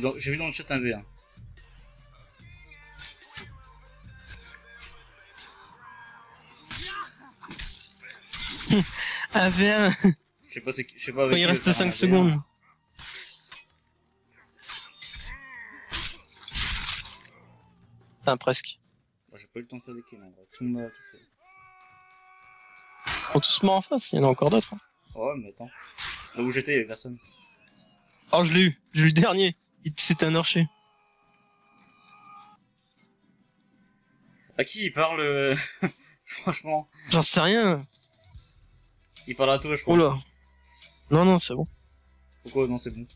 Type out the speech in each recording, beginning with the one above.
vu, dans- j'ai vu dans le chat un V. Hein. AV1, Je sais pas, c'est qui- je sais pas avec il reste je vais faire un 5 V1. secondes. Ah, presque. J'ai pas eu le temps de faire des kills en vrai. Tout m'a tout fait. Ils sont tous morts en face, il y en a encore d'autres. hein. Ouais, mais attends. Là où j'étais, il y avait personne. Oh, je l'ai eu, j'ai eu le dernier. C'était un archer. À qui il parle euh, Franchement? J'en sais rien. Il parle à toi, je crois. Oula. Non, non, c'est bon. Pourquoi? Non, c'est bon.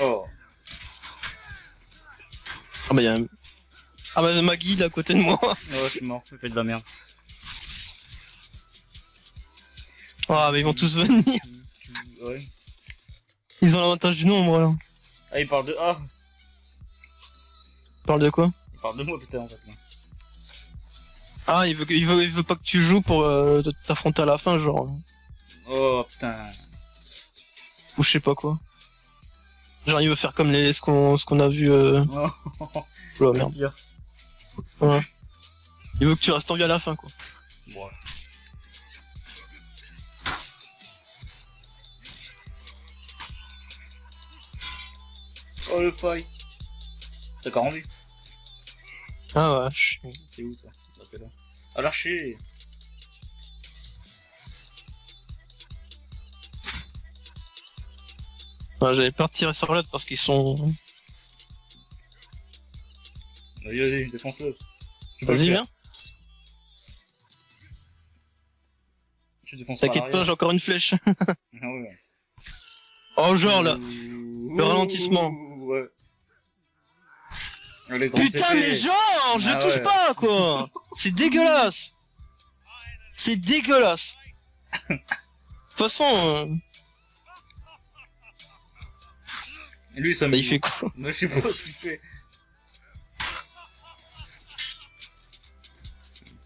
Oh. Ah bah, il y a un... Ah bah, Maggie, là, à côté de moi. Ouais, je suis mort. J'ai fait de la merde. Ah, mais ils vont tous venir. Ouais. Ils ont l'avantage du nombre, là. Ah, il parle de... Ah Tu parles de quoi? Il parle de moi, putain, en fait. Là. Ah, il veut, que- il veut, il veut pas que tu joues pour euh, t'affronter à la fin, genre. Oh, putain. Ou je sais pas quoi. Genre, il veut faire comme les, ce qu'on, ce qu'on a vu, euh... Oh, oh, merde. pire. Il veut que tu restes en vie à la fin, quoi. Oh, le fight. T'as encore envie Ah ouais, je... T'es où, toi t'es là. Ah, l'archer ouais, j'avais peur de tirer sur l'autre parce qu'ils sont... Vas-y, vas-y, défonce-le. Tu peux le Vas-y, faire. viens. Tu défonces T'inquiète pas, l'arrière. j'ai encore une flèche. Ah ouais. oh, genre, là. Le ralentissement. Ouais. Les grands Putain, mais genre, je Ah le touche ouais. pas, quoi. C'est dégueulasse. C'est dégueulasse. De toute façon, euh, Lui, ça me bah, il fait quoi Mais je sais pas ce qu'il fait.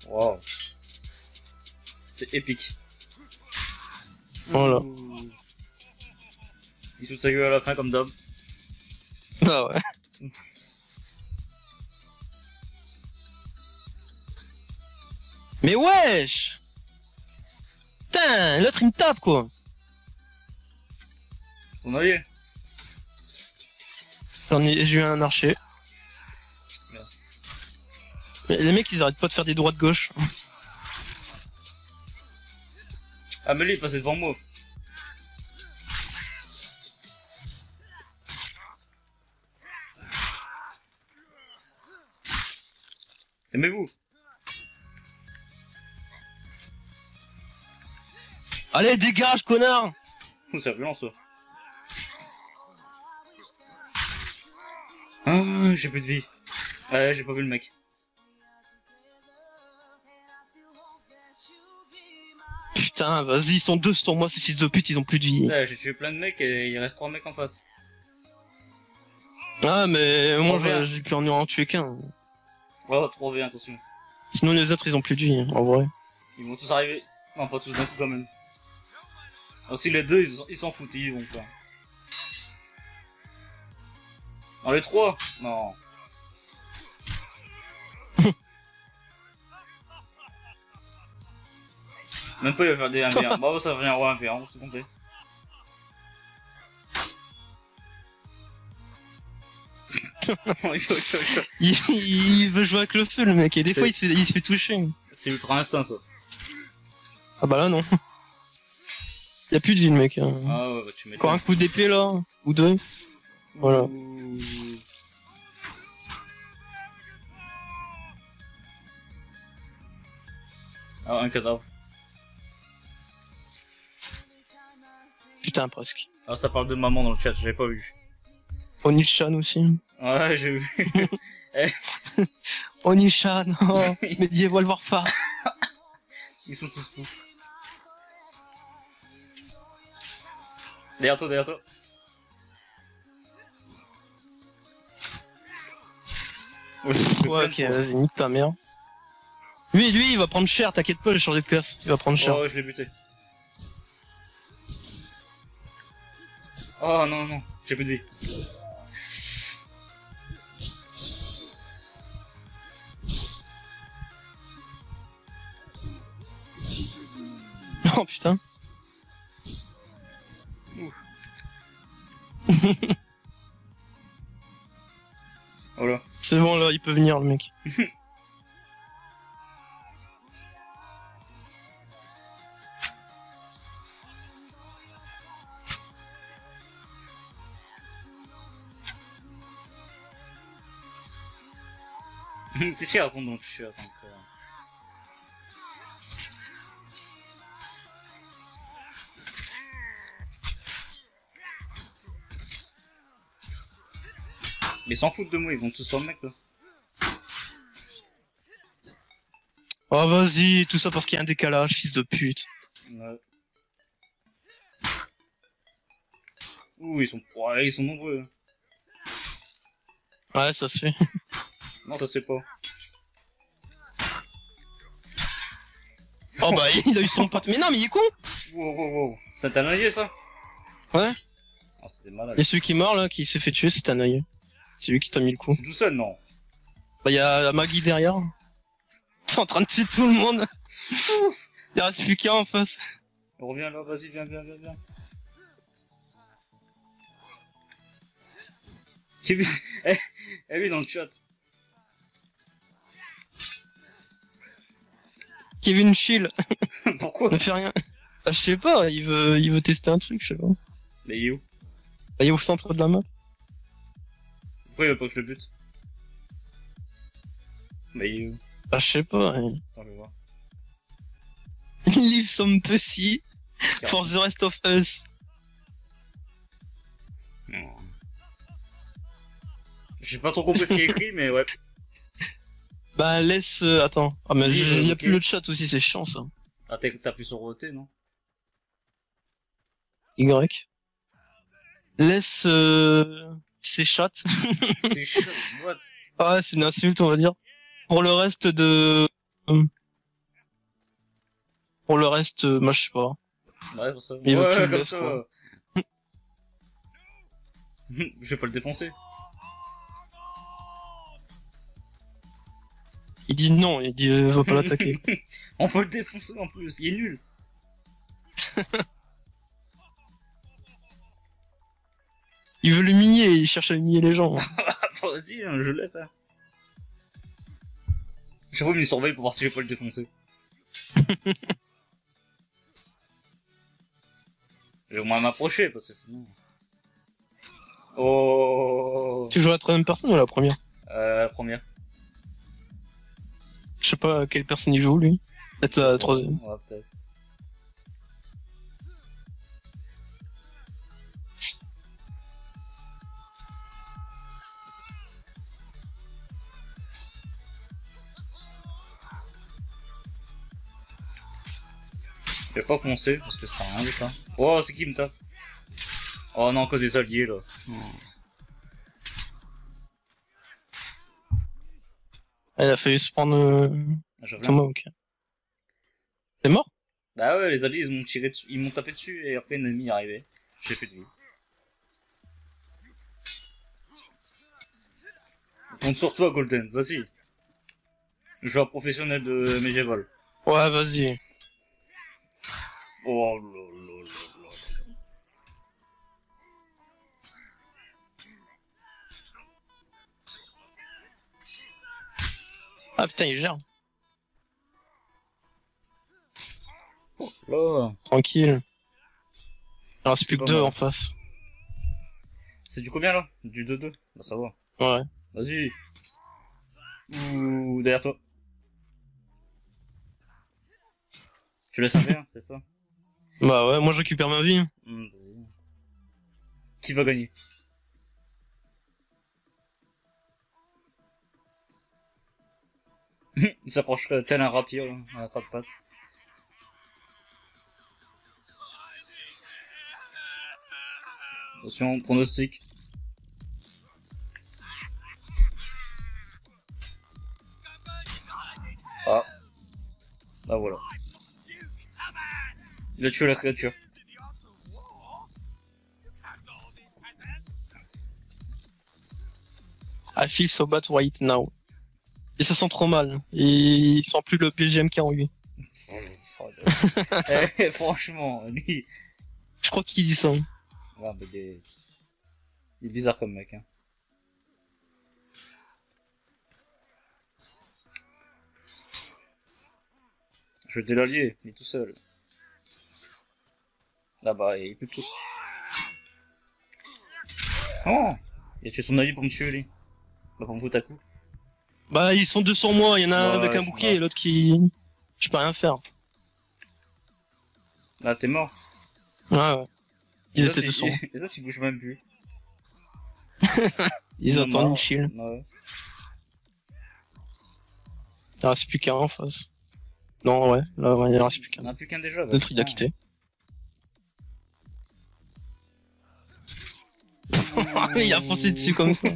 Wow. C'est épique. Voilà. Il saute sa gueule à la fin comme d'hab. Bah ouais. Mais wesh Putain, l'autre il me tape quoi Vous voyez J'en ai, j'ai eu un archer. Merde. Mais les mecs ils arrêtent pas de faire des droits de gauche. Ah mais lui il passait devant moi. Aimez-vous Allez dégage connard C'est violent ça. Ah, j'ai plus de vie. Ouais, j'ai pas vu le mec. Putain vas-y ils sont deux sur moi ces fils de pute ils ont plus de vie. Ouais, j'ai tué plein de mecs et il reste trois mecs en face. Ah mais moi j'ai pu en en tuer qu'un. Oh, 3v, attention. Sinon les autres ils ont plus de vie en vrai. Ils vont tous arriver. Non, pas tous d'un coup quand même. Aussi les deux, ils ils s'en foutent, ils y vont pas. Non, les trois Non. Même pas il va faire des 1v1. Bravo, ça va venir en 1v1, c'est Il, il veut jouer avec le feu le mec et des fois il se fait, il se fait toucher. c'est ultra instinct ça. Ah bah là non. Y a plus de vie le mec. hein. Ah ouais, bah, tu Encore un coup d'épée là, ou deux. Voilà. Ouh. Ah, un cadavre. Putain presque. Ah, ça parle de maman dans le chat, j'avais pas vu. Onishan aussi. Ouais, j'ai vu. Onishan, oh, Medieval Warfare. Ils sont tous fous. Derrière toi, derrière toi. Ouais, Ouais, ok, vas-y, nique ta mère. Lui, lui, il va prendre cher, t'inquiète pas, j'ai changé de classe. Il va prendre cher. Oh, ouais, je l'ai buté. Oh non, non, j'ai plus de vie. Oh putain. Voilà. C'est bon, là, il peut venir, le mec. T'es sûr raconte donc je suis donc. Euh... Mais s'en foutent de moi, ils vont tous sur le mec là. Oh, vas-y, tout ça parce qu'il y a un décalage, fils de pute. Ouais. Ouh, ils sont, ouais, ils sont nombreux. Ouais, ça se fait. Non, ça se fait pas. Oh bah, il a eu son pote. Mais non, mais il est con Wow, wow, wow. C'est un œillet ça Ouais. Ah, c'était malade. Et celui qui est mort, là, qui s'est fait tuer, c'est un œil. C'est lui qui t'a mis le coup. Je suis tout seul, non Bah, il y a Maggie derrière. C'est en train de tuer tout le monde. Il reste plus qu'un en face. Reviens là, vas-y, viens, viens, viens, viens. Eh, eh, lui dans le chat. Kevin Chill, Pourquoi ne fait rien. Ah, je sais pas, il veut, il veut tester un truc, je sais pas. Mais il est où? Bah, il est au centre de la map. Pourquoi il veut pas que je le bute Mais il est où Bah, je sais pas. hein. Attends, je vais voir. Leave some pussy for the rest of us. Non. J'ai pas trop compris ce qui est écrit, mais ouais. Bah, laisse, euh, attends. Ah, mais Oui, je- il y a ok. plus le chat aussi, c'est chiant, ça. Ah, t'as t'as appuyé sur roté, non Y? Laisse, euh, ses chats. C'est what? Ah, c'est une insulte, on va dire. Pour le reste de... euh, Pour le reste, euh, moi, je sais pas. Ouais, pour ça. Il veut ouais, que tu le laisses, ça. quoi. je vais pas le défoncer. Il dit non, il dit, euh, va pas l'attaquer. On peut le défoncer en plus, il est nul. Il veut l'humilier, il cherche à humilier les gens. Vas-y, hein, je laisse. Hein. Je vais me surveiller pour voir si je vais pas le défoncer. je vais au moins m'approcher parce que sinon. Oh. Tu joues à la troisième personne ou la première Euh, la première. Je sais pas quelle personne il joue, lui. Peut-être la troisième. Ouais, peut-être. Pas foncer parce que ça sert à rien de ça. Oh, c'est qui me tape Oh non, cause des alliés là. Ah, il a failli se prendre... Euh... Thomas, ok. T'es mort? Bah ouais, les alliés ils m'ont tiré dessus, ils m'ont tapé dessus et après l'ennemi est arrivé. J'ai fait de vie. Compte sur toi Golden, vas-y. Joueur professionnel de Medieval. Ouais, vas-y. Oh là là là. Ah putain, il gère. Là. Tranquille. Il en reste plus que deux en face. C'est du combien là? Du 2-2 Bah ça va. Ouais. Vas-y. Ouh, derrière toi. Tu laisses un verre, c'est ça? Bah ouais, moi je récupère ma vie. Mmh. Qui va gagner? Il s'approche tel un rapier, là, à quatre pattes. Attention, pronostic. Ah. Bah voilà. Il a tué la créature. I feel so bad right now. Ils se sentent trop mal. Et ils sont plus le BGM 48. eh, franchement, lui. Je crois qu'il dit ça. Ouais, mais il, est... il est bizarre comme mec. Hein. Je vais l'allier, il est tout seul. Là-bas, il peut tous. Oh Il a tué son allié pour me tuer, lui. Bah, pour me foutre à coup. Bah, ils sont deux sur moi. Il y en a un avec un bouquet et l'autre qui. Je peux rien faire. Là, t'es mort. Ouais, ouais. Ils Les étaient deux sur moi. Les autres, ils bougent même plus. Ils attendent une chill. Ouais. Il reste plus qu'un en face. Non, ouais. Là, ouais, il reste plus Il qu'un. n'y en a plus qu'un déjà. L'autre, il a quitté. il a foncé dessus comme ça.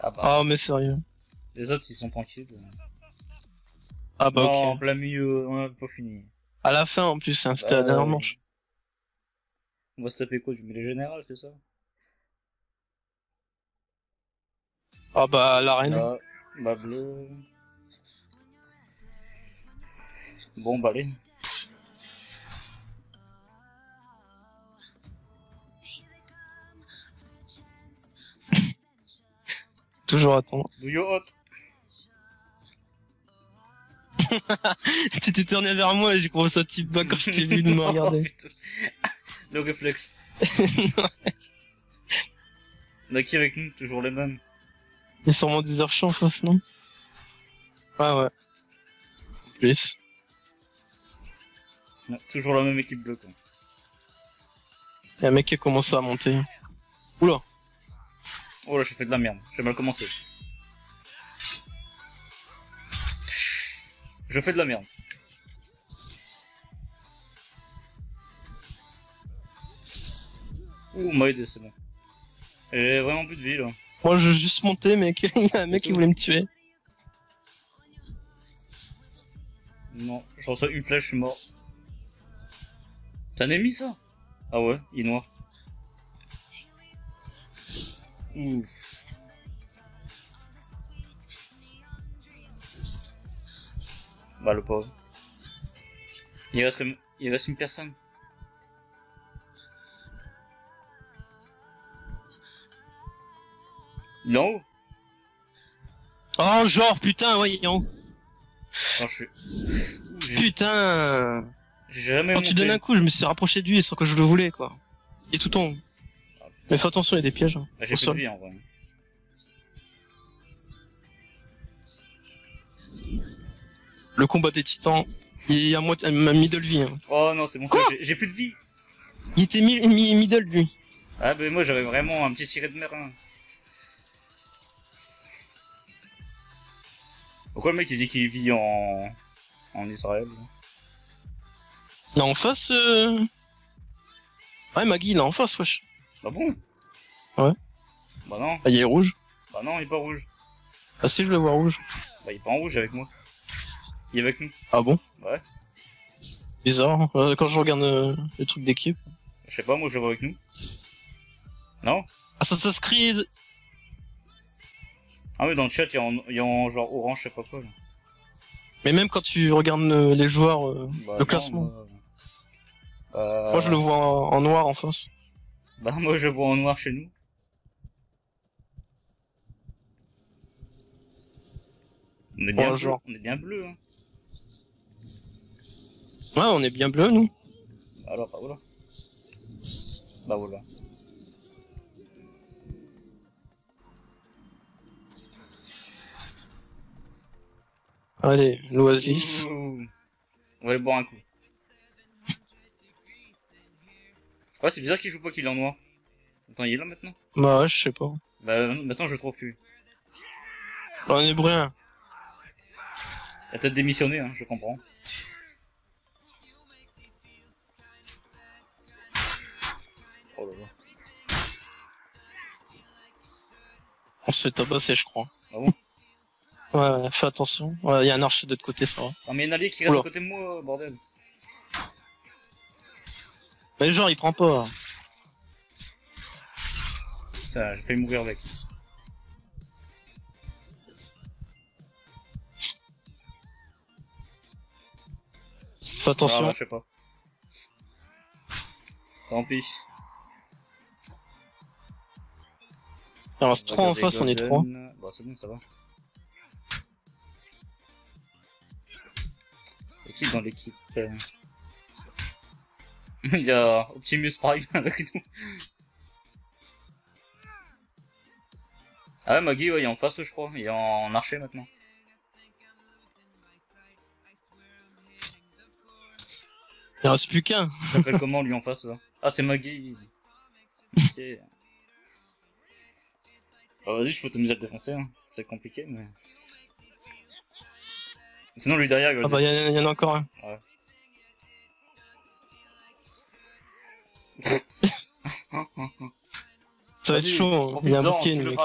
ah bah, Ah, mais sérieux. les autres, ils sont tranquilles. Ah, bah, non, ok. en plein milieu, on a pas fini. À la fin, en plus, hein, c'était Bah, la dernière manche. On va se taper quoi Du mêlée général, c'est ça? Ah, bah, l'arène. Ah, bah bleu. Bon, bah allez. Toujours you hot tu t'es tourné vers moi et j'ai commencé à type bas quand je t'ai vu de me regarder. Le réflexe. On a qui avec nous? Toujours les mêmes. Il y a sûrement des archers en face, non? Ouais, ouais. Plus. Ouais, toujours la même équipe bleue, quoi. Il y a un mec qui a commencé à monter. Oula. Oh là, je fais de la merde. J'ai mal commencé. Je fais de la merde. Ouh, m'a aidé, c'est bon. J'ai vraiment plus de vie, là. Moi, je veux juste monter, mec. Il y a un mec qui voulait me tuer. Non, je reçois une flèche, je suis mort. T'as un ennemi, ça? Ah ouais, il est noir. Ouh. Bah, le pauvre. Il reste, comme- il reste une personne. Non Oh, genre, putain, voyons. Non, je suis... J'ai Putain. Jamais Quand tu donnes un coup, je me suis rapproché de lui sans que je le voulais, quoi. Il est tout en haut. Mais fais attention, il y a des pièges. hein, Ah, J'ai plus de vie, en vrai. Le combat des titans, il est à moitié, ma middle vie. hein. Oh non, c'est bon, j'ai- plus de vie. Il était mi- mi- middle, lui. Ah ben moi j'avais vraiment un petit tiré de mer. hein. Pourquoi le mec il dit qu'il vit en en Israël là? Là, en face, euh... Ouais, Maggie, il est en face, wesh. Bah bon Ouais. Bah non, Ah, il est rouge. bah non, il est pas rouge. Ah, si, je le vois rouge. Bah il est pas en rouge avec moi. Il est avec nous. Ah bon? Ouais. Bizarre. hein. Euh, quand je regarde euh, le truc d'équipe. Je sais pas, moi je le vois avec nous. Non? Assassin's Creed Ah oui, dans le chat il y a en, il y a en genre orange, je sais pas quoi là. Mais même quand tu regardes euh, les joueurs, euh, Bah, Le non, classement. Moi, Euh, moi je le vois en, en noir en face. Bah moi je le vois en noir chez nous. On est bien, Ouais, bleu, on est bien bleu, hein. Ouais, on est bien bleu, nous. Alors, bah voilà. Bah voilà. Allez, l'Oasis. On va aller boire un coup. Ouais, c'est bizarre qu'il joue pas qu'il est en noir. Attends, il est là maintenant Bah ouais, je sais pas. Bah maintenant je le trouve plus. Bah, on est brun. Il a peut-être démissionné, hein, je comprends. Oh là là. On se fait tabasser, je crois. Ah bon? Ouais, fais attention. Ouais, il y a un archer de l'autre côté, ça va. Ah mais il y a un allié qui reste Oula. à côté de moi, bordel. Mais genre, il prend pas. Putain, j'ai failli mourir avec. Fais Ah, attention. bah, je sais pas. Tant pis. il reste trois en face, on est trois. Bah c'est bon, ça va. Équipe dans l'équipe. euh. Il y a Optimus Prime avec nous. Ah ouais, Maggie, ouais, il est en face, je crois. Il est en archer maintenant. Il reste plus qu'un. Il s'appelle comment lui en face là? Ah, c'est Maggie. Ok. Bah, vas-y, je peux t'amuser à le défoncer. Hein. C'est compliqué, mais. Sinon, lui derrière, il va Ah bah, il y, en a- il y en a encore un. Ça va être chaud. hein. Il y a un bouquet, mec.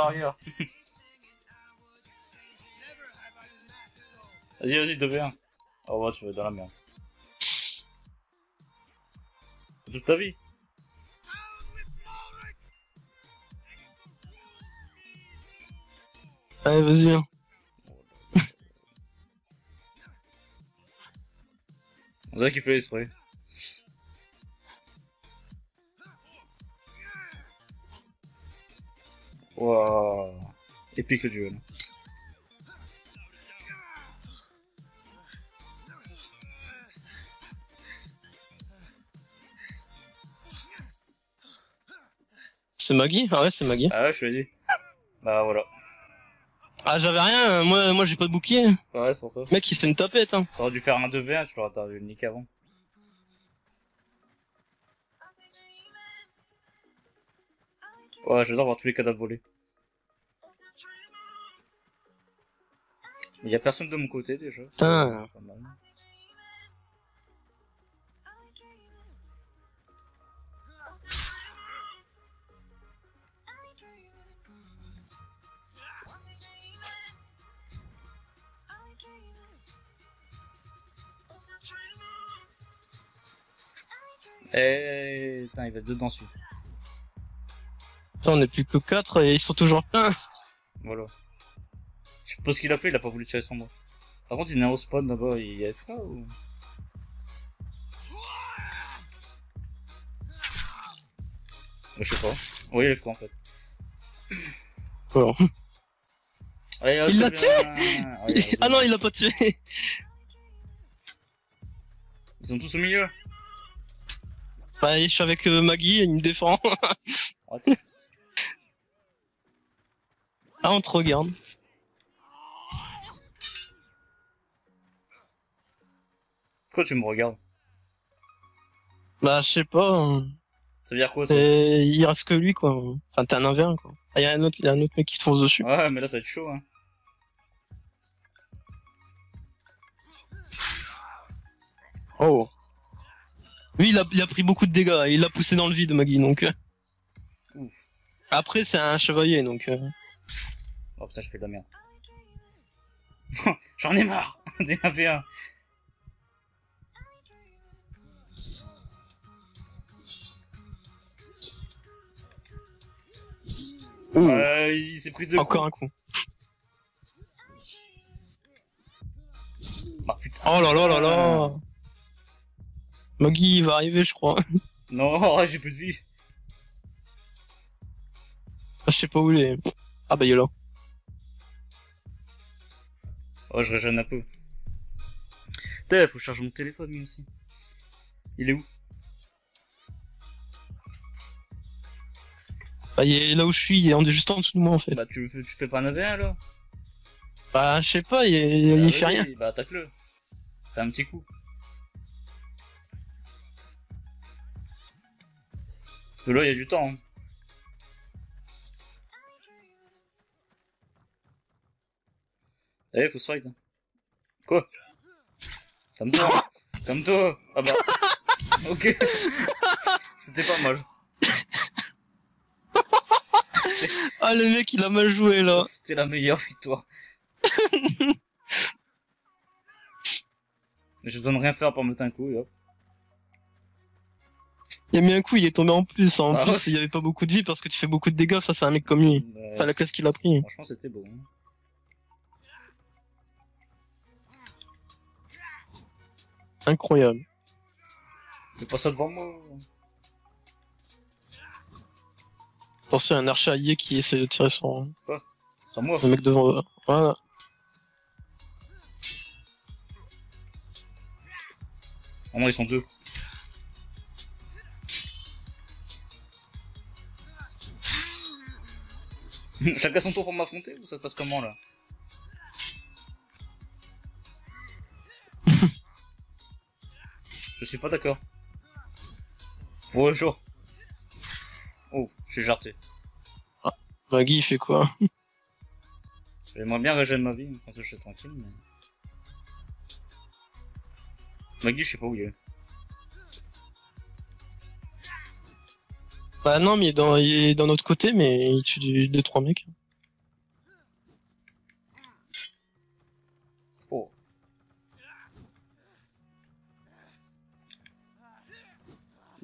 Vas-y, vas-y, 2v1. Oh, ouais, tu vas être dans la merde. Toute ta vie. Allez, vas-y. hein. On dirait qu'il fait l'esprit. Waouh. Épique le duel. C'est Maggie Ah ouais, c'est Maggie. Ah ouais, je te l'ai dit. Bah voilà. Ah, j'avais rien. Moi, moi j'ai pas de bouclier. Ouais, c'est pour ça. Mec, il s'est une tapette. Hein. T'aurais dû faire un 2v1, tu l'aurais dû le niquer avant. Ouais, j'adore voir tous les cadavres volés. Il y a personne de mon côté déjà. Putain. Eh, putain, il va dedans celui. Putain, on est plus que 4 et ils sont toujours pleins. Voilà. Je suppose qu'il a fait, il a pas voulu tirer son bras. Par contre, il est au spawn là-bas, il est AFK ou? Je sais pas. Oui, il est AFK en fait. Bon. Allez, Il l'a ouais, ah non, il l'a pas tué. Ils sont tous au milieu. Bah, je suis avec euh, Maggie, il me défend. Ah, on te regarde. Pourquoi tu me regardes? Bah, je sais pas. hein. Ça veut dire quoi ça Et il reste que lui, quoi. Enfin, t'es un 1v1, quoi. Ah, y a un autre, y a un autre mec qui te fonce dessus. Ouais, mais là ça va être chaud, hein. Oh. Lui, il a, il a pris beaucoup de dégâts. Il l'a poussé dans le vide, Maggie, donc. euh. Après, c'est un chevalier, donc. euh. Oh putain, je fais de la merde. J'en ai marre Des 1v1. Ouh, Euh, il s'est pris deux Encore coups. un coup. Ah putain. Oh là là là là. Maggie, il va arriver, je crois. Non, j'ai plus de vie. Je sais pas où il est. Ah bah il est là. Oh, je régène un peu. Putain, faut que je charge mon téléphone, lui aussi. Il est où? Bah, il est là où je suis, il est juste en dessous de moi en fait. Bah, tu, fais- tu fais pas un 1v1, là Bah je sais pas, il, il Bah, fait rien. Bah, attaque-le. Fais un petit coup. Parce que là, il y a du temps. Hein. Eh, faut se fight. hein. Quoi? Comme toi. Comme toi. Ah bah. Ok. C'était pas mal. Ah, le mec, il a mal joué, là. C'était la meilleure victoire. Mais je dois ne rien faire pour mettre un coup, et hop. Il a mis un coup, il est tombé en plus. En Ah plus, ouais. il y avait pas beaucoup de vie parce que tu fais beaucoup de dégâts face à un mec comme lui. Bah, Enfin, la classe qu'il a pris. Franchement, c'était beau. hein. Incroyable. Fais pas ça devant moi. Attention, un archer allié qui essaie de tirer son... À moi. Le mec devant... Voilà. Oh non, ils sont deux. Chacun son tour pour m'affronter ou ça se passe comment là? Je suis pas d'accord. Bonjour. Oh, je suis jarté. Maggie, il fait quoi J'aimerais bien régénérer ma vie quand je suis tranquille, mais... Maggie, je sais pas où il est. Bah non, mais il est dans, il est dans notre côté, mais il tue du- deux, trois mecs.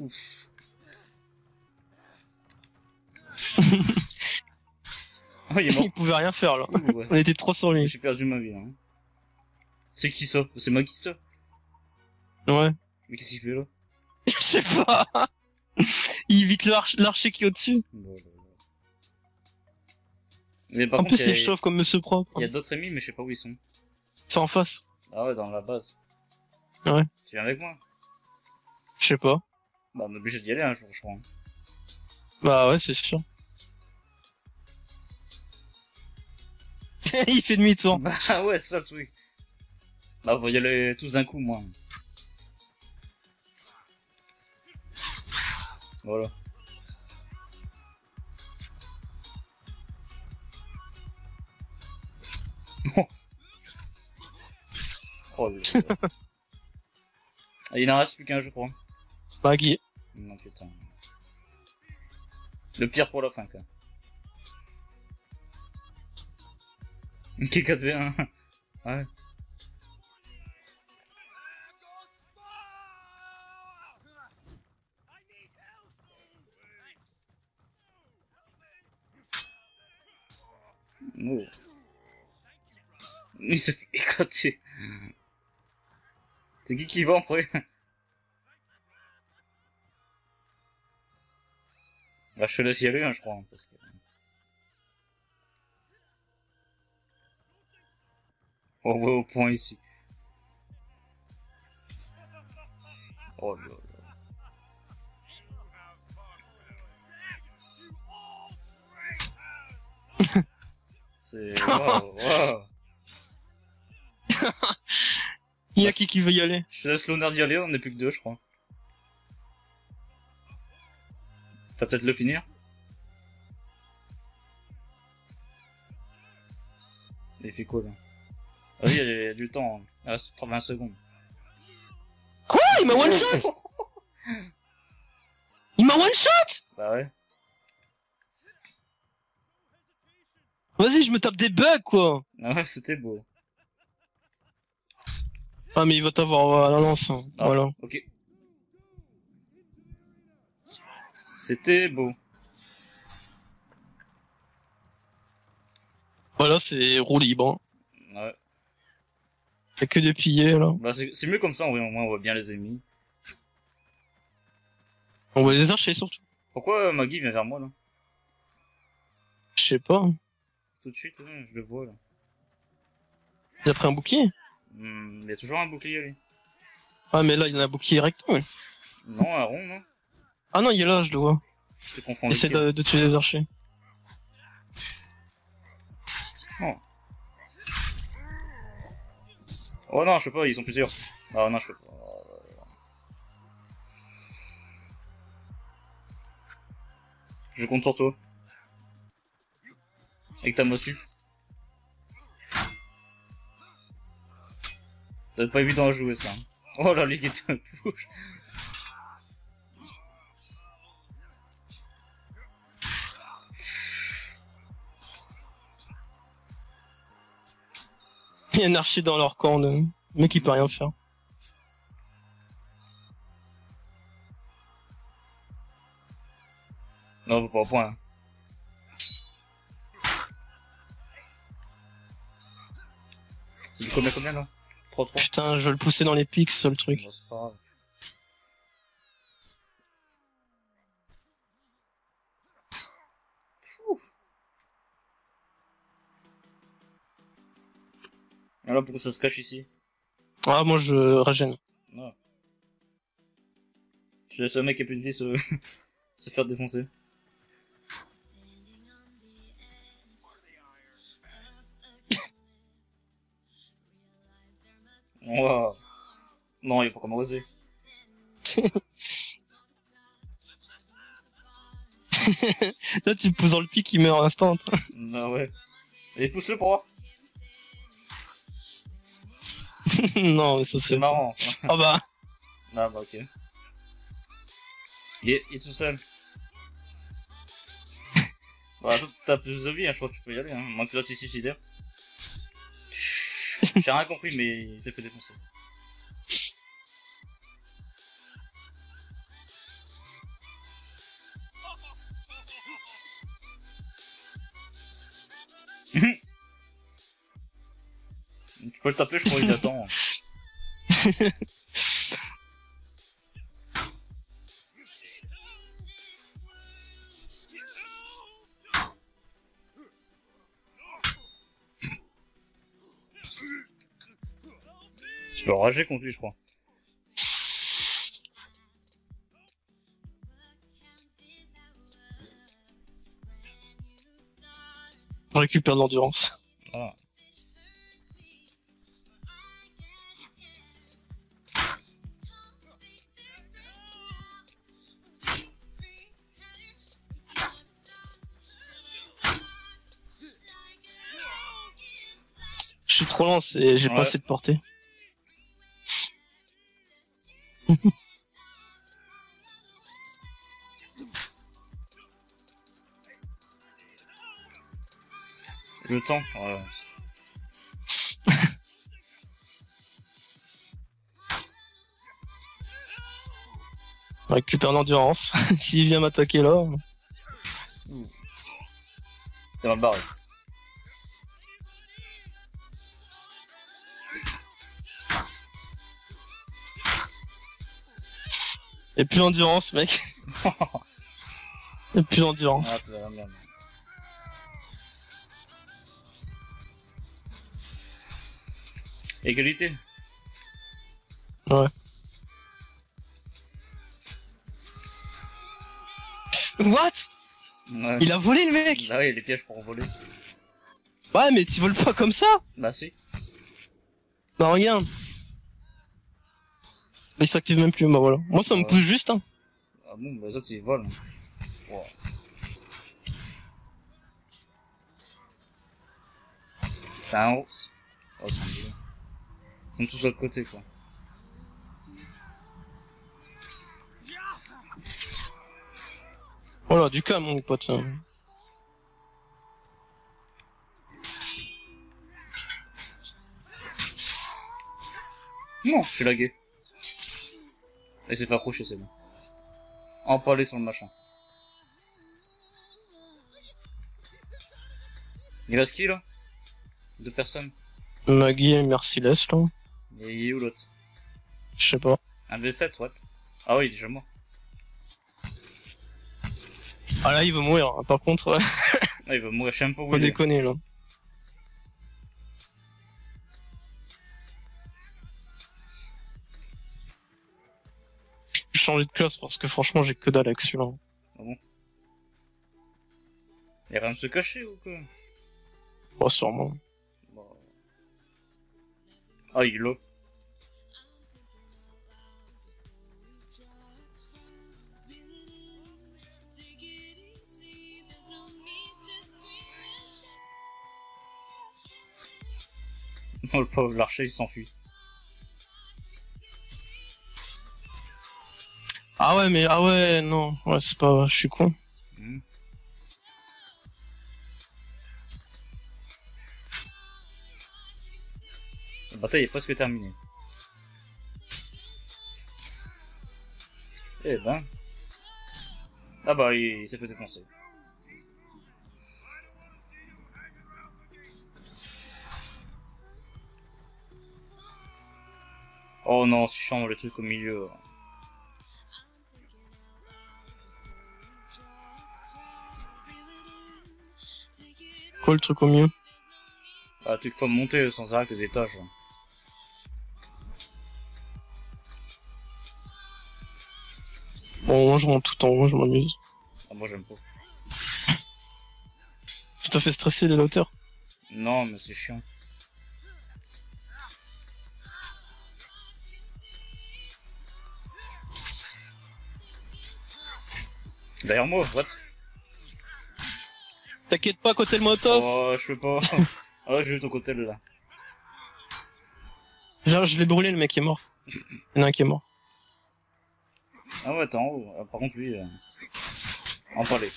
Ouf. oh, il est mort. il pouvait rien faire, là. Ouh, ouais. On était trop sur lui. J'ai perdu ma vie, là. hein. C'est qui ça? C'est Maggie, ça Ouais. Mais qu'est-ce qu'il fait, là? Je sais pas. il évite l'arch- l'archer qui est au-dessus. Bon. Mais par En contre, plus, il chauffe comme monsieur propre. il y a d'autres ennemis, mais je sais pas où ils sont. C'est en face. Ah ouais, dans la base. Ouais. Tu viens avec moi? Je sais pas. Bah, on est obligé d'y aller un jour, je crois. Bah ouais, c'est sûr. il fait demi-tour. Bah ouais, c'est ça le truc. Bah, on va y aller tous d'un coup, moi. Voilà. oh, le... Ah, Il n'en reste plus qu'un, je crois. Maggie. Non, putain. Le pire pour la fin, quoi. Qui 4v1 Ouais. Oh. Il s'est fait éclater. C'est qui qui va en premier? Bah, je te laisse y aller, hein, je crois, hein, parce que... Oh, ouais, au point ici. Oh là là. C'est... Waouh, waouh. Il y a qui qui veut y aller? Je te laisse l'honneur d'y aller, on n'est plus que deux, je crois. Vas peut-être le finir Il fait quoi là Vas-y, il y a- il y a du temps, hein. il reste 20 secondes. Quoi? Il m'a one shot? Il m'a one shot? Bah ouais. Vas-y, je me tape des bugs, quoi Ah ouais, c'était beau. Ah, mais il va t'avoir à la lance. hein. Ah, Voilà. Ok. C'était beau. Voilà, c'est roue libre. hein. Ouais. Y'a que des pillés, là. Bah c'est mieux comme ça, en au moins on voit bien les ennemis. On va les archer, surtout. Pourquoi euh, Maggie vient vers moi là? Je sais pas. Tout de suite, je le vois là. Il a pris un bouclier? Hmm, il y a toujours un bouclier lui. Ah, mais là, il a un bouclier rectangle. Non, un rond, non? Ah non, il est là, je le vois. Avec Essaie de, de tuer les archers. Oh non, je peux pas, ils sont plusieurs. Ah non, je peux pas. Oh, là, là. Je compte sur toi. Avec ta massue. Ça va être pas évident à jouer ça. Oh la ligue est bouche. Il y a un archer dans leur camp, le mec il peut rien faire. Non, pas au point. hein. C'est du combien combien là? 3-3 Putain, je veux le pousser dans les pics, c'est le truc. Bon, Alors pourquoi ça se cache ici Ah, moi je régène. Non. Je laisse un mec qui a plus de vie se, se faire défoncer. Wow. Non, il a pas comment oser. Là, tu le pousses dans le pic, il meurt instant. Non, ouais. Et pousse-le pour voir. non, mais ça C'est marrant. Ah bah, Ah bah ok. Il est, il est tout seul. bah toi t'as plus de vie, hein, je crois que tu peux y aller, hein. Moins que l'autre est suicidaire. J'ai rien compris mais il s'est fait défoncer. Tu peux le taper, je crois qu'il attend. Je peux rager contre lui, je crois. on récupère de l'endurance. C'est- j'ai Ouais. pas assez de portée. Le temps, ouais. On récupère l'endurance. S'il vient m'attaquer là. T'es mal barré. Y'a plus d'endurance, mec. Y'a plus Ah, d'endurance. merde. Égalité. What? Ouais. Il a volé le mec Bah oui, il y a des pièges pour voler. Ouais, mais tu voles pas comme ça Bah si. Non, regarde. Il s'active même plus, bah voilà. Moi, ça me pousse juste, hein. Ah bon, bah les autres ils volent. Wow. C'est un ours. Oh, c'est un. Ils sont tous de l'autre côté quoi. Voilà, du calme, mon pote. hein. Non, je suis lagué. Il s'est fait accrocher, c'est bon. Empalé sur le machin. Il reste qui là Deux personnes. Maggie et Merciless, là. Et il est où l'autre? Je sais pas. Un V7, what? Ah oui, il est déjà mort. Ah là, il veut mourir. hein. Par contre, ouais, Ah, il va mourir, je sais même pas où faut il est. déconner, là. Changer de classe parce que franchement, j'ai que dalle avec celui-là. Il y a rien de se cacher ou quoi? Pas sûrement. Bon. Ah, il est là. Le pauvre l'archer il s'enfuit. Ah ouais, mais ah ouais, non, ouais, c'est pas, je suis con. Hmm. La bataille est presque terminée. Eh ben. Ah bah, il, il s'est fait défoncer. Oh non, je change le truc au milieu. Quoi le truc au mieux Ah, tu faut monter sans arrêt les étages. Bon, moi je monte tout en haut, je m'amuse. Ah, moi j'aime pas. Ça t'a fait stresser les hauteurs Non, mais c'est chiant. Derrière moi, what? T'inquiète pas, côté le Molotov Oh, je peux pas. Ah, j'ai vu ton côté là. Genre, je l'ai brûlé, le mec est mort. Il y en a un qui est mort. Ah ouais, en haut. Ah, par contre, lui, euh... en parler.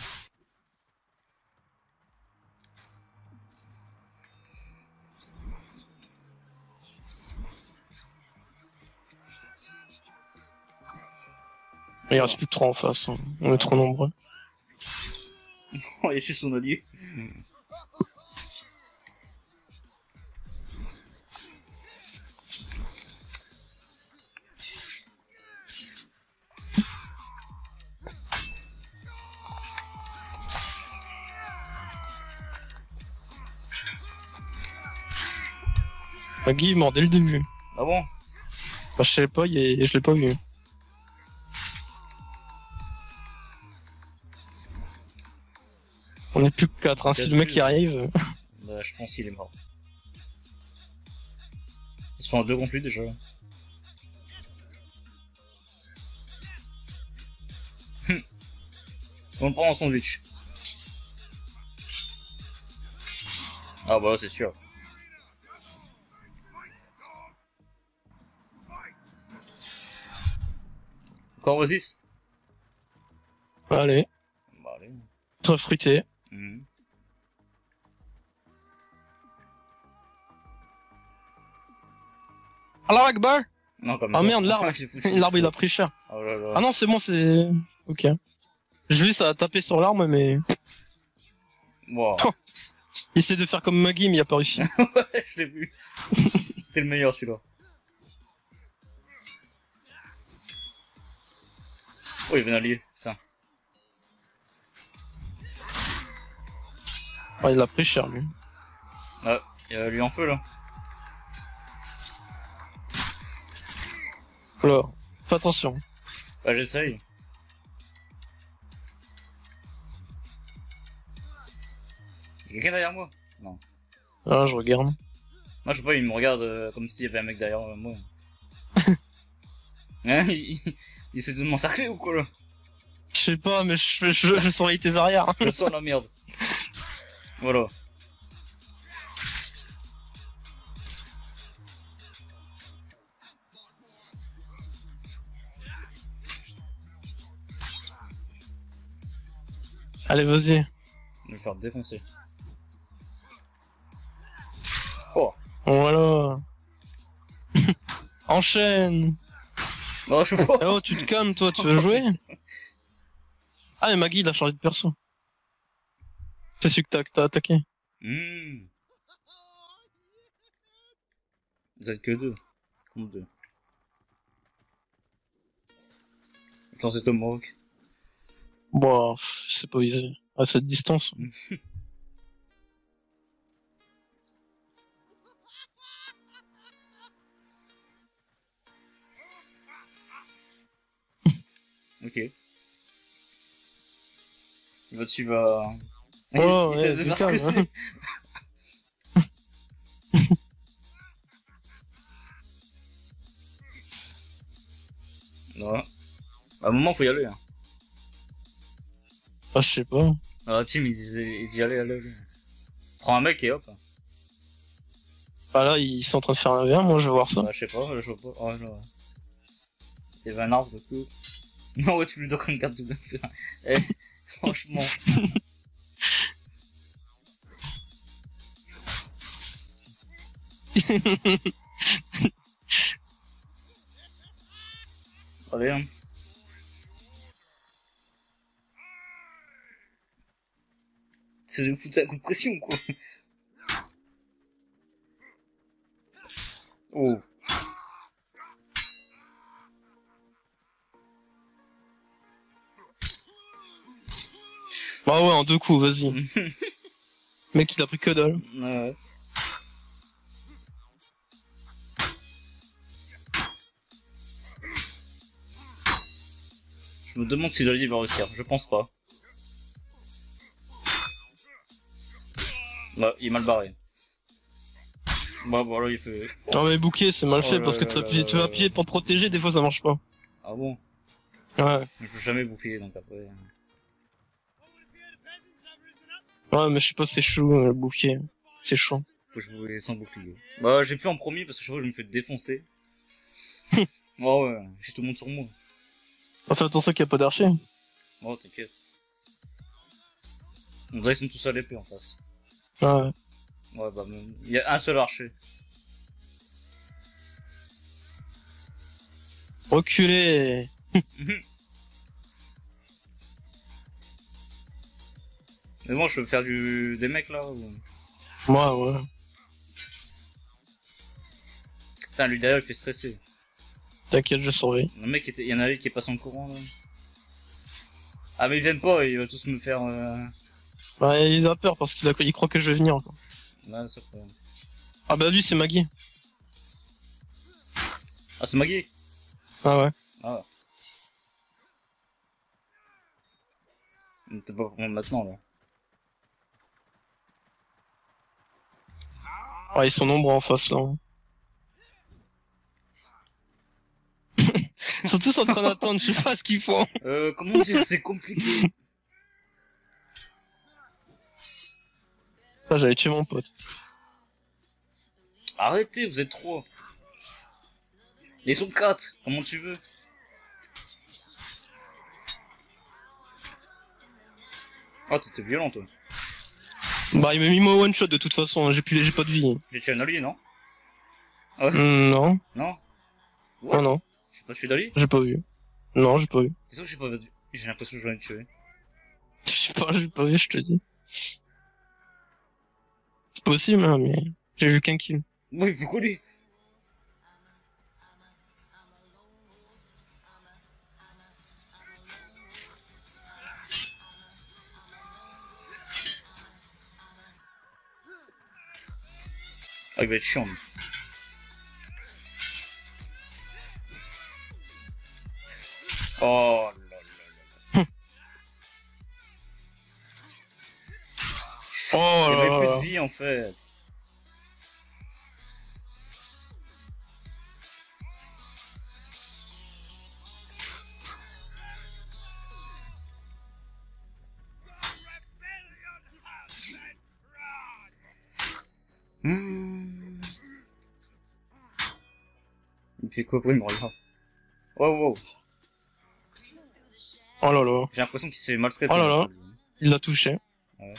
Il reste plus que 3 en face, hein. on est trop nombreux. Oh, il chez son allié. Maggie est mort dès le début. Ah bon? Bah, je sais pas, il est- je l'ai pas vu. On est plus que 4, hein. si le mec qui arrive. euh, Bah, je pense qu'il est mort. Ils sont à deux contre lui déjà. Hum. On le prend en sandwich. Ah bah c'est sûr. Encore Oasis Allez, Bah allez. très fruité. Mhm. Allah Akbar Non, comme Ah, ça. merde, l'arbre. L'arbre il a pris cher. Oh là là. Ah non, c'est bon, c'est. Ok. J'ai vu ça a tapé sur l'arme, mais. Wow. Il essaie de faire comme Maggie, mais il a pas réussi. Ouais, je l'ai vu. C'était le meilleur celui-là. Oh, il vient d'allier, Ah, il a pris cher, lui. Ah, il y a lui en feu là. Alors, fais attention. Bah, j'essaye. Y'a quelqu'un derrière moi? Non. Ah, je regarde. Moi, je sais pas, il me regarde euh, comme s'il y avait un mec derrière euh, moi. hein, il, il, il essaie de m'encercler ou quoi là? Je sais pas, mais je, je, je surveille tes arrières. Je sens la merde. Voilà. Allez, vas-y. Je vais me faire défoncer. Oh Voilà. Enchaîne. Non, je peux pas Eh oh, tu te calmes, toi, tu veux jouer? Ah, mais Maggie, il a changé de perso. C'est celui que t'as- attaqué. Mmh. Vous êtes que deux. Contre deux. Attends, c'est Tomahawk. Bon, pff, c'est pas visé. À cette distance. Ok. Il va dessus, va... Oh, ouais, ce que putain, c'est. Ouais. À un moment, faut y aller. Hein. Ah, je sais pas. Ah, team, il disait, il dit allez, allez, allez. Prends un mec et hop. Bah là, ils sont en train de faire un V1, moi je veux voir ça. Bah, je sais pas, je vois pas. Oh, là. Avait un arbre de coup. Non, ouais, tu lui donnes une carte de. Eh, franchement. Hein. C'est de foutre un coup de pression, quoi. Oh. Bah ouais, en deux coups, vas-y. Mec, il a pris que dalle. Ouais. Je me demande si Dolly va réussir. Je pense pas. Bah, il est mal barré. Bah voilà, il fait... Non mais bouquet, c'est mal Oh fait parce que tu vas appuyer pour protéger, des fois ça marche pas. Ah bon Ouais. Je veux jamais bouclier, donc après... Ouais, mais je sais pas, c'est chaud, le bouquet. C'est chaud. Faut que je jouer sans bouclier. Bah, j'ai plus en premier parce que chaque fois je me fais défoncer. oh ouais, j'ai tout le monde sur moi. On fait attention qu'il y a pas d'archer. Oh, t'inquiète. On dirait qu'ils sont tous à l'épée en face. Ouais. Ouais, bah, même- il y a un seul archer. Reculez. Mais bon, je peux faire du... des mecs là ou... Moi, ouais. Putain, lui derrière il fait stresser. T'inquiète, je surveille. Le mec, il y en a un qui est passé en courant là. Ah, mais ils viennent pas, ils vont tous me faire. Euh... Ouais, il a peur parce qu'il a... il croit que je vais venir. quoi. Ouais, ça peut. Ah bah lui, c'est Maggie. Ah, c'est Maggie? Ah ouais. Ah. T'es pas vraiment maintenant là. Ah, ils sont nombreux en face, là. Ils sont tous en train d'attendre, je sais pas ce qu'ils font. Euh, comment dire, c'est compliqué. Ah, j'avais tué mon pote. Arrêtez, vous êtes trois. Ils sont quatre, comment tu veux? Ah, t'étais violent toi. Bah, il m'a mis moi one shot de toute façon, j'ai plus, j'ai pas de vie. J'ai tué un allié, non? Hmm, non, Non? Non, non, Je suis pas tué d'allié j'ai pas vu. Non, j'ai pas vu. C'est sûr que j'ai pas vu. J'ai l'impression que je vais le tuer. Je sais pas, j'ai pas vu, je te dis. C'est possible, hein, mais j'ai vu qu'un kill. Oui, vous connaissez. Ah, il va être chiant. lui. Oh là là là. Oh Il avait là plus de vie en fait. Hmm. Il me fait quoi me regarde. Oh wow. Oh là là. J'ai l'impression qu'il s'est maltraité. Oh là là. Il l'a touché. Ouais.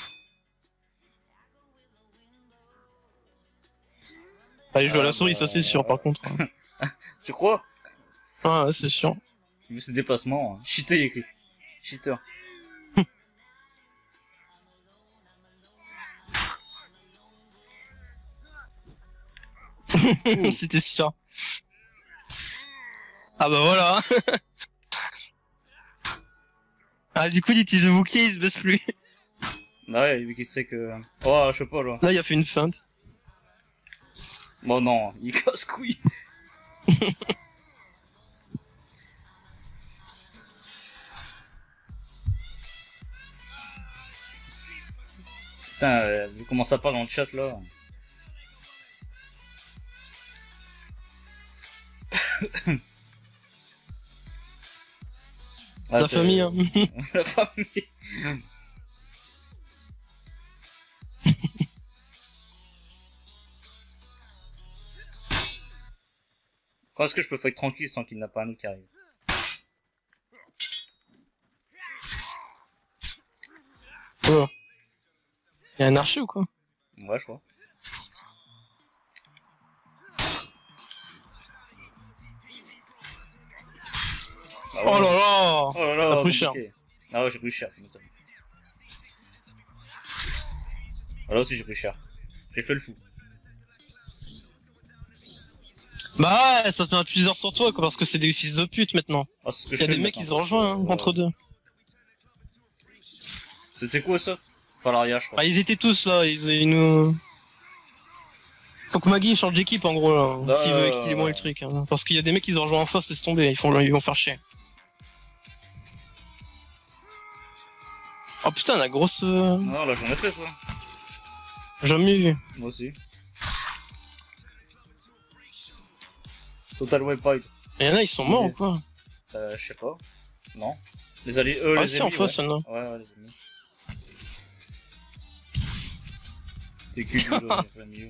Ah, il joue à la souris, bah, ça c'est sûr, par contre. Tu crois? Ah, ouais, c'est sûr. Vu ses déplacements. Hein. Cheater, il écrit. Cheater. C'était sûr. Ah bah voilà. ah, du coup, il utilise le bouclier, il se baisse plus. Bah ouais, vu qu'il sait que... Oh, je sais pas, là. Là, il a fait une feinte. Bon, non, il casse couille. Putain, euh, vu comment ça parle dans le chat, là. La ah, famille, hein. La famille. Quand est-ce que je peux fight tranquille sans qu'il n'a pas un qui arrive Oh. Y'a un archer ou quoi? Ouais, je crois. Ah. Oh là là Oh là là, T'as pris cher. Ah ouais, j'ai pris cher, putain. Ah là aussi j'ai pris cher. J'ai fait le fou. Bah ouais, ça se met à plusieurs sur toi, quoi, parce que c'est des fils de pute maintenant. Ah, c'est ce que Il y je a fais des mecs, maintenant. ils ont rejoint, hein, entre deux. C'était quoi ça? Palaria, je crois. Bah, ils étaient tous là, ils, ils nous... Faut que Maggie change d'équipe, en gros, là, Ah, s'il veut équilibrer le truc. hein. Parce qu'il y a des mecs, ils ont rejoint en face, laisse tomber, ils, font, ils vont faire chier. Oh putain, la grosse... euh, Non, là j'en ai fait ça. Jamais vu. Moi aussi. Total Wipeout. Il y en a, ils sont morts ou quoi? Euh, je sais pas. Non. Les alliés, eux, Ah les si, ennemis, en face, ouais. a. Ouais, ouais, les ennemis. T'es cul, là, en plein milieu.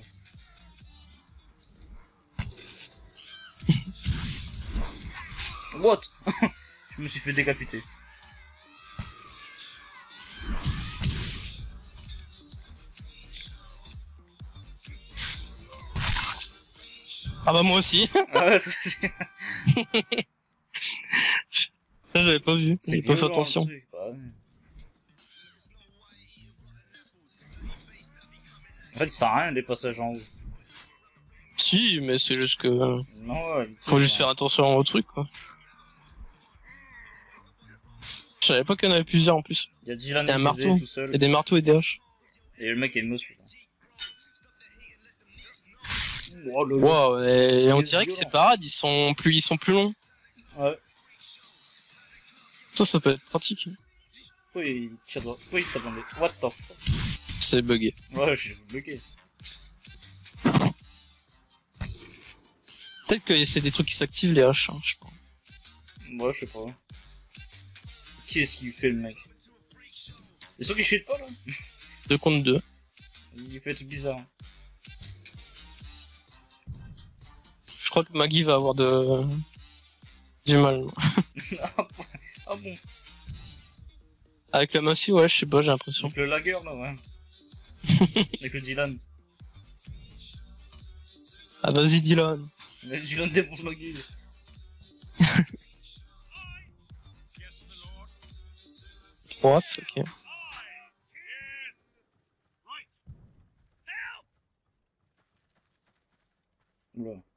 What? Je me suis fait décapiter. Ah bah moi aussi, Ah ça j'avais pas vu, j'ai pas fait attention. truc, bah ouais. En fait, ça sert à rien des passages en haut. Si, mais c'est juste que... Non, ouais, Faut juste faire attention au truc, quoi. Je savais pas qu'il y en avait plusieurs en plus. Il y a Dylan a un marteau. tout seul. Il y a des marteaux et des haches. Et le mec est mouse, putain. Oh, le Wow, et on dirait que ces parades, ils sont plus, ils sont plus longs. Ouais. Ça, ça peut être pratique. Oui, droit. Oui, t'as demandé. What the fuck? C'est bugué. Ouais, j'ai bloqué. Peut-être que c'est des trucs qui s'activent les haches, hein, je pas. Moi, je sais pas. Qui est-ce qui fait le mec? C'est sûr qu'il shit pas là? Deux contre deux. Il fait tout bizarre. Crois que Maggie va avoir de... du mal. ah bon Avec la massue, ouais, je sais pas, j'ai l'impression. Donc le lager là, ouais. Avec le Dylan. Ah, vas-y, Dylan. Dylan défonce ma gueule. What? Ok. Oula.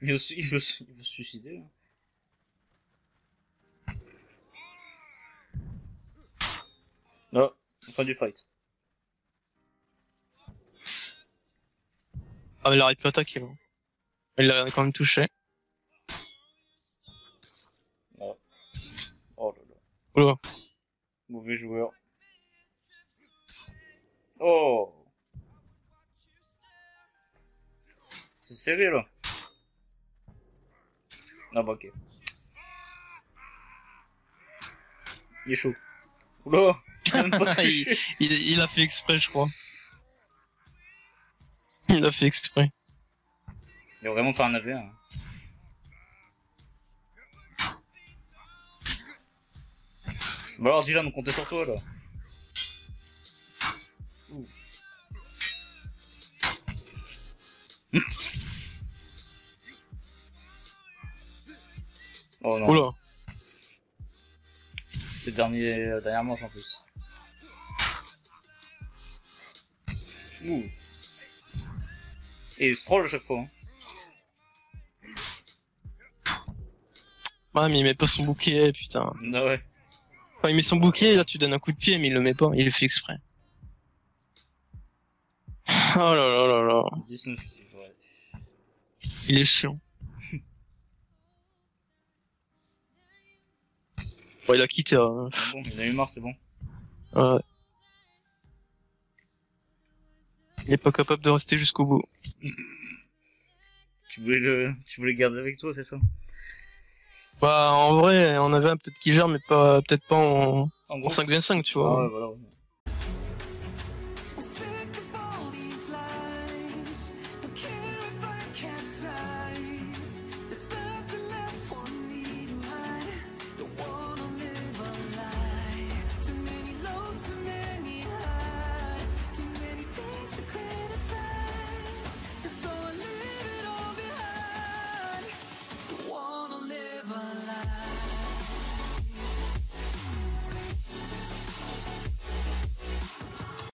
Il, veut, il, veut, il veut se suicider là. Non, fin du fight. Ah, mais il aurait pu attaquer, là. Il l'a quand même touché. Oh là là. Oula. Mauvais joueur. Oh C'est serré là. Ah bah ok. Il est chaud. Oula il a il, il, fait exprès, je crois. Il a fait exprès. Il a vraiment fait un AV. Hein. Bah alors Dylan, on comptait sur toi là. oh non, Oula. c'est le dernier, la dernière manche en plus. Ouh. Et il se troll à chaque fois. Hein. Ouais, mais il met pas son bouquet, putain. Ah ouais. Quand il met son bouquet, là, tu donnes un coup de pied, mais il le met pas. Il le fait exprès. Oh là là là là. 19 kills, ouais. Il est chiant. Bon, il a quitté, hein. Bon, il a eu marre, c'est bon. Ouais. Il est pas capable de rester jusqu'au bout. Tu voulais le, tu voulais le garder avec toi, c'est ça? Bah, en vrai, on avait un peut-être qui gère, mais pas, peut-être pas en, En en gros. 5v5, tu Ah vois. ouais, voilà.